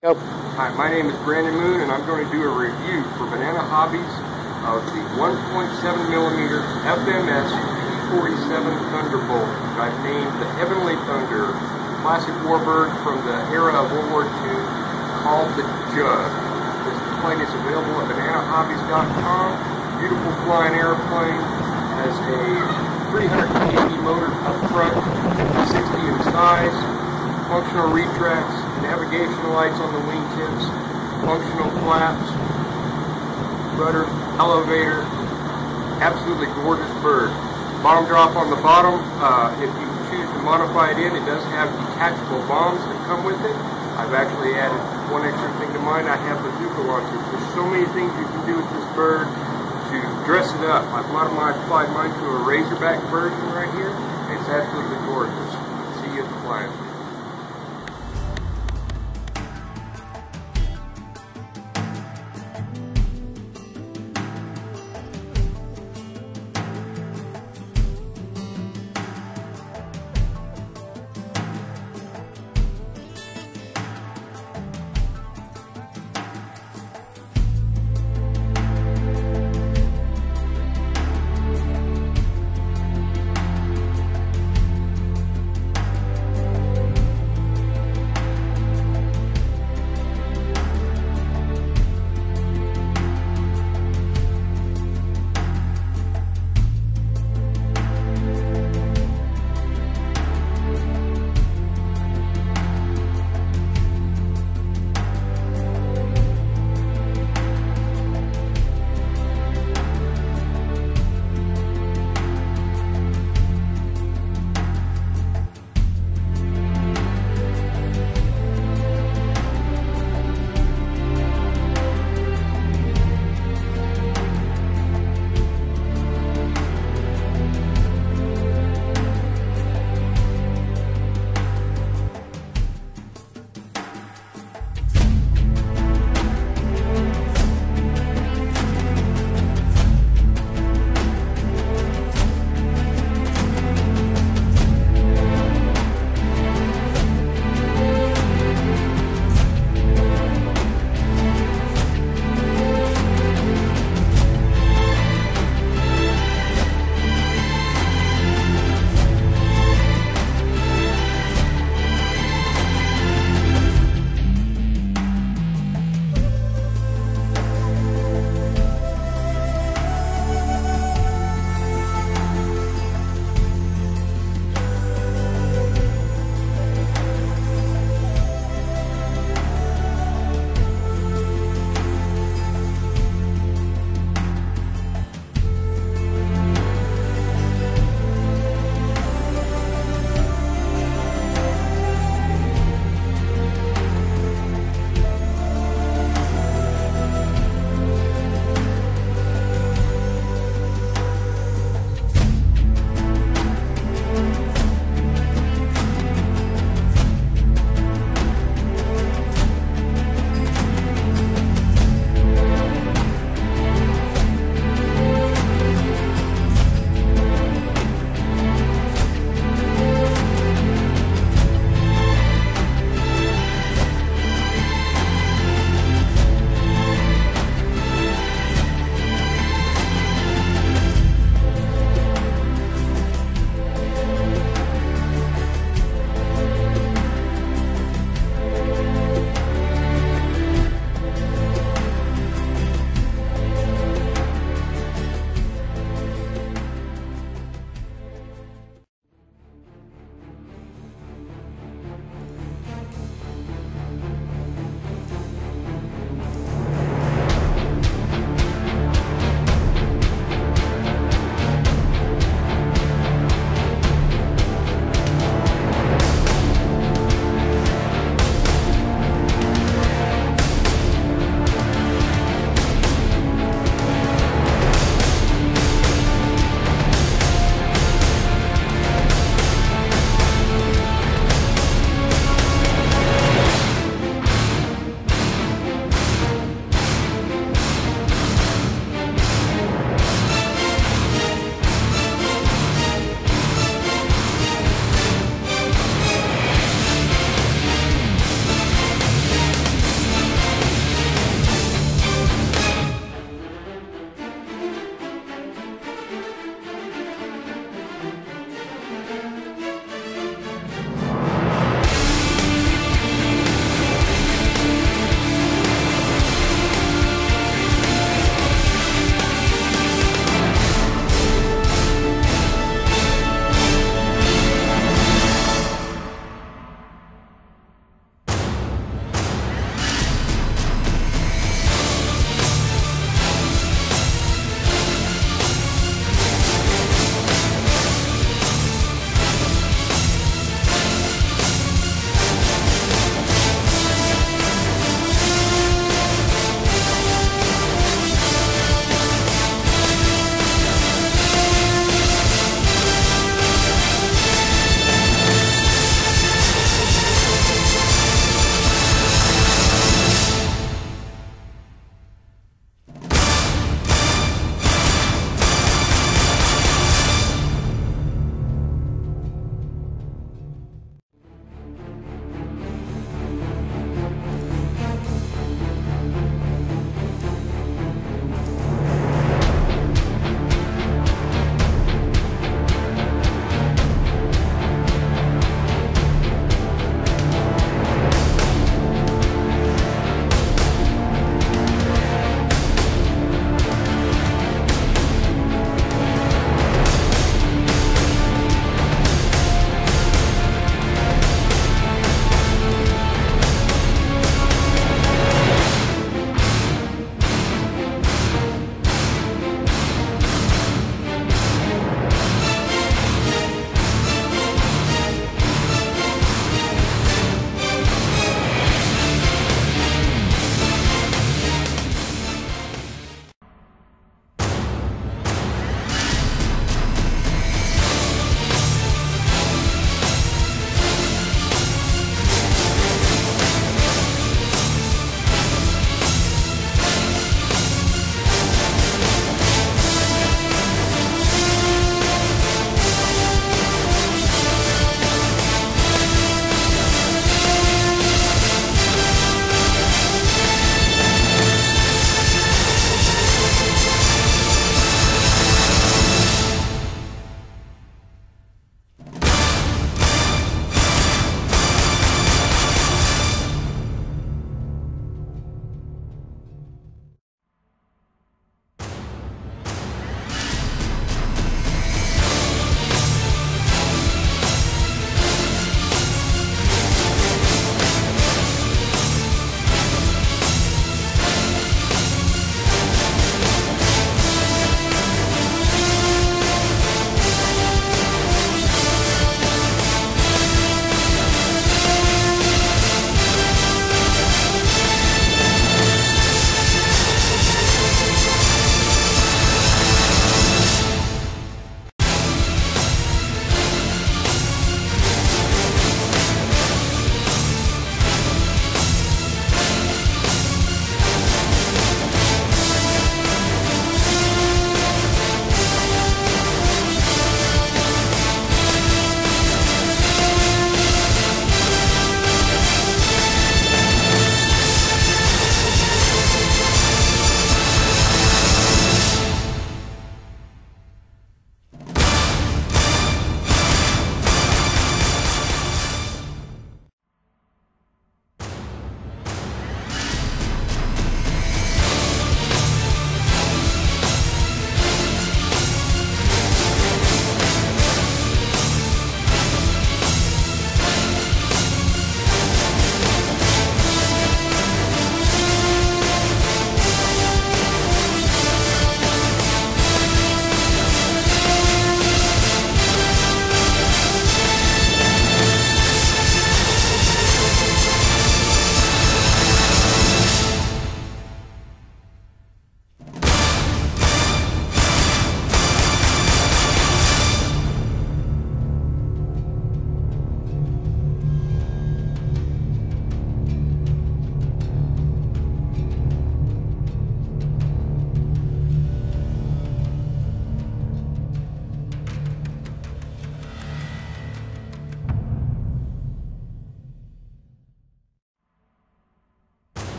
Hi, my name is Brandon Moon, and I'm going to do a review for Banana Hobbies of the 1.7 millimeter FMS P47 Thunderbolt that I've named the Heavenly Thunder, classic warbird from the era of World War II, called the Jug. This plane is available at bananahobbies.com. Beautiful flying airplane, has a 380 motor up front, 60 in size, functional retracts, navigational lights on the wingtips, functional flaps, rudder, elevator, absolutely gorgeous bird. Bomb drop on the bottom, uh, if you choose to modify it in, it does have detachable bombs that come with it. I've actually added one extra thing to mine, I have the bazooka launchers. There's so many things you can do with this bird to dress it up. I've modified mine to a razorback version right here. It's absolutely gorgeous. See you at the flying.